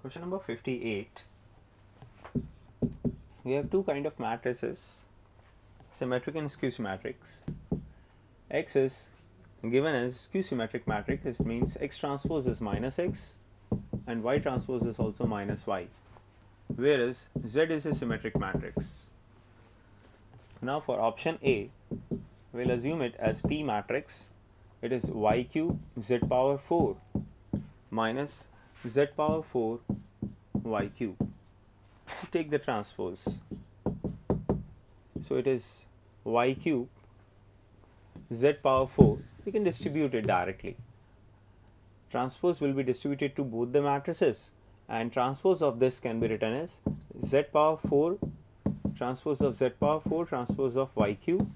Question number 58. We have two kind of matrices, symmetric and skew symmetric. X is given as skew symmetric matrix, this means X transpose is minus X and Y transpose is also minus Y, whereas Z is a symmetric matrix. Now for option A, we'll assume it as P matrix. It is Y cube Z power 4 minus Z power 4 Y cube. Take the transpose. So it is Y cube Z power 4. We can distribute it directly. Transpose will be distributed to both the matrices and transpose of this can be written as Z power 4 transpose of Z power 4 transpose of Y cube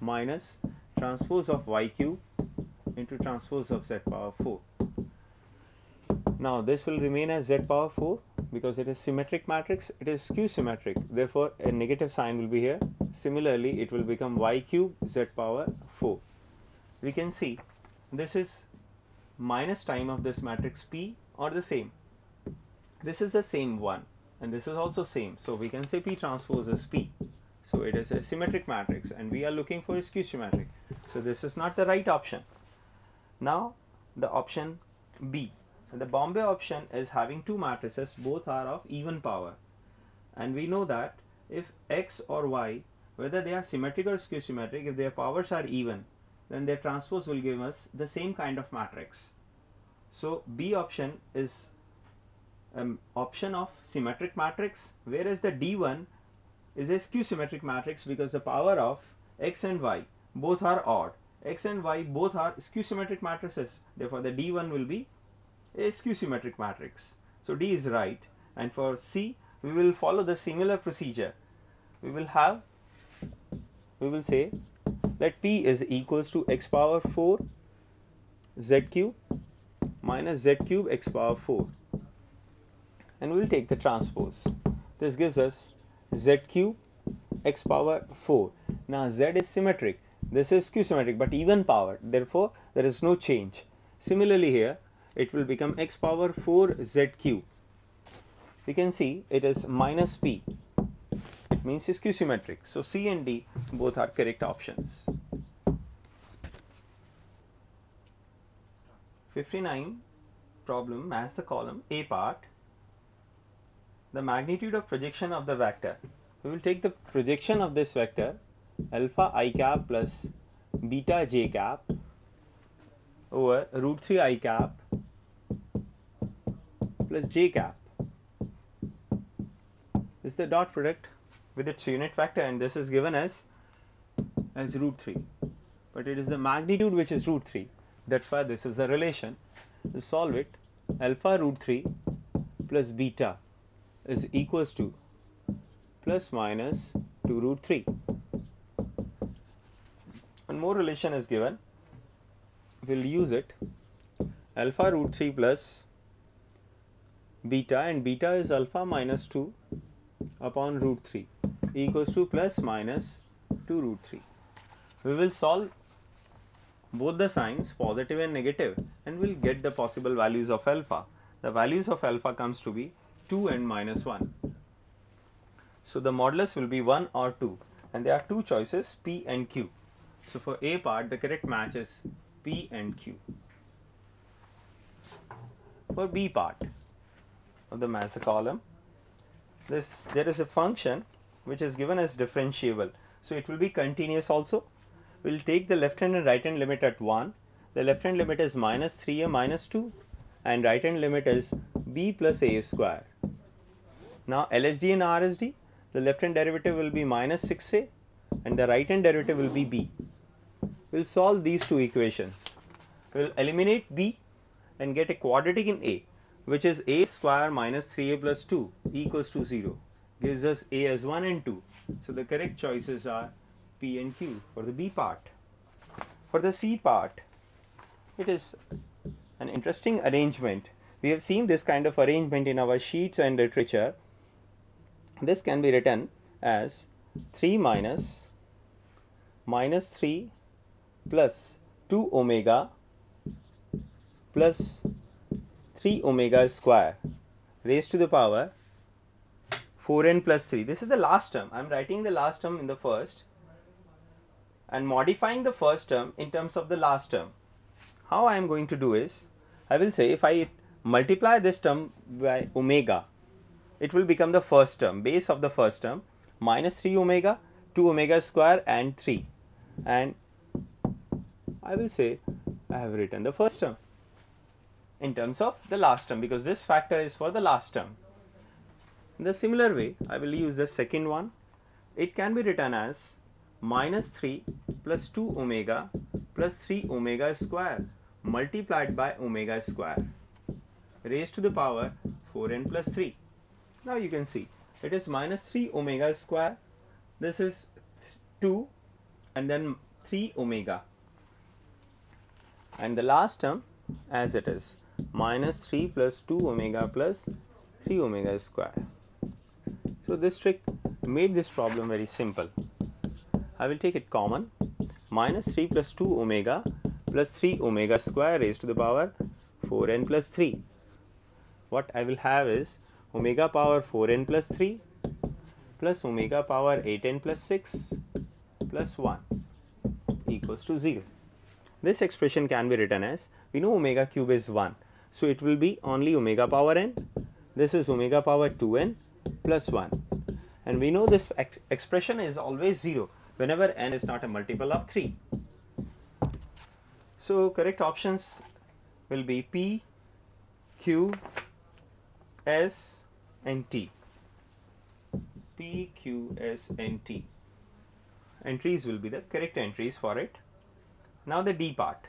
minus transpose of Y cube into transpose of Z power 4. Now this will remain as Z power 4 because it is symmetric matrix, it is skew symmetric. Therefore, a negative sign will be here. Similarly, it will become Y cube Z power 4. We can see this is minus time of this matrix P or the same. This is the same one and this is also same. So we can say P transpose is P. So it is a symmetric matrix and we are looking for a skew symmetric. So this is not the right option. Now the option B. The Bombay option is having two matrices, both are of even power. And we know that if X or Y, whether they are symmetric or skew symmetric, if their powers are even, then their transpose will give us the same kind of matrix. So B option is um, option of symmetric matrix, whereas the D1 is a skew symmetric matrix because the power of X and Y both are odd. X and Y both are skew symmetric matrices. Therefore, the D1 will be a skew symmetric matrix. So D is right. And for C, we will follow the similar procedure. We will have, we will say that P is equals to x power 4 z cube minus z cube x power 4 and we will take the transpose. This gives us z cube x power 4. Now z is symmetric, this is skew symmetric but even power therefore there is no change. Similarly here it will become x power 4 z cube. We can see it is minus p it means skew symmetric. So C and D both are correct options. 59 problem as the column A part the magnitude of projection of the vector. We will take the projection of this vector alpha i cap plus beta j cap over root 3 i cap plus j cap. This is the dot product with its unit vector and this is given as as root 3 but it is the magnitude which is root 3 that's why this is the relation. To solve it. Alpha root 3 plus beta is equals to plus minus 2 root 3 one more relation is given we'll use it alpha root 3 plus beta and beta is alpha minus 2 upon root 3 equals to plus minus 2 root 3. We will solve both the signs positive and negative and we'll get the possible values of alpha. The values of alpha comes to be 2 and minus 1. So the modulus will be 1 or 2 and there are two choices P and Q. So for A part the correct match is P and Q. For B part of the mass column this there is a function which is given as differentiable. So it will be continuous also. We will take the left hand and right hand limit at 1. The left hand limit is minus 3a minus 2 and right hand limit is b plus a square. Now LSD and RSD, the left hand derivative will be minus 6a and the right hand derivative will be b. We will solve these two equations. We will eliminate b and get a quadratic in a which is a square minus 3a plus 2 equals to 0 gives us a as 1 and 2. So the correct choices are P and Q for the B part. For the C part, it is an interesting arrangement. We have seen this kind of arrangement in our sheets and literature. This can be written as 3 minus minus 3 plus 2 omega plus 3 omega square raised to the power 4n plus 3. This is the last term. I am writing the last term in the first and modifying the first term in terms of the last term. How I am going to do is, I will say if I multiply this term by omega, it will become the first term, base of the first term, minus 3 omega, 2 omega square and 3. And I will say I have written the first term in terms of the last term because this factor is for the last term. In the similar way, I will use the second one. It can be written as minus 3 plus 2 omega plus 3 omega square multiplied by omega square raised to the power 4n plus 3. Now you can see it is minus 3 omega square. This is 2 and then 3 omega. And the last term as it is minus 3 plus 2 omega plus 3 omega square. So this trick made this problem very simple. I will take it common minus 3 plus 2 omega plus 3 omega square raised to the power 4n plus 3 what I will have is omega power 4n plus 3 plus omega power 8n plus 6 plus 1 equals to 0. This expression can be written as we know omega cube is 1. So, it will be only omega power n. This is omega power 2n plus 1 and we know this ex expression is always 0 whenever n is not a multiple of 3. So, correct options will be P, Q, S and T. P, Q, S and T. Entries will be the correct entries for it. Now the D part,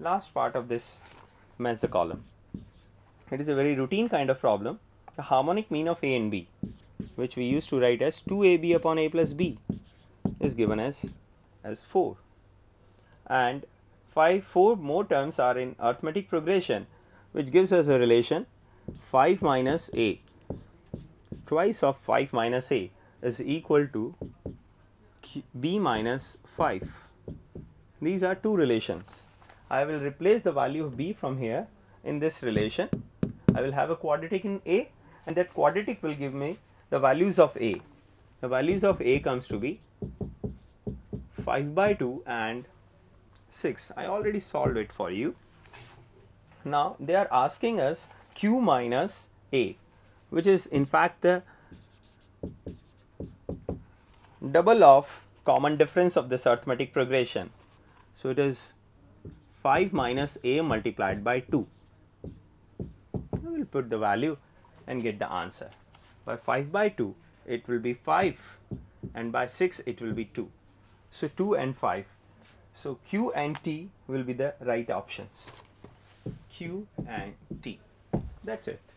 last part of this the column. It is a very routine kind of problem. The harmonic mean of A and B, which we used to write as 2AB upon A plus B, is given as as 4. And 5, 4 more terms are in arithmetic progression, which gives us a relation 5 minus a twice of 5 minus a is equal to b minus 5. These are two relations. I will replace the value of b from here in this relation. I will have a quadratic in a and that quadratic will give me the values of a. The values of a comes to be 5 by 2 and 6. I already solved it for you. Now they are asking us q minus a which is in fact the double of common difference of this arithmetic progression. So, it is 5 minus a multiplied by 2. I will put the value and get the answer. By 5 by 2 it will be 5 and by 6 it will be 2. So, 2 and 5. So, Q and T will be the right options. Q and T. That's it.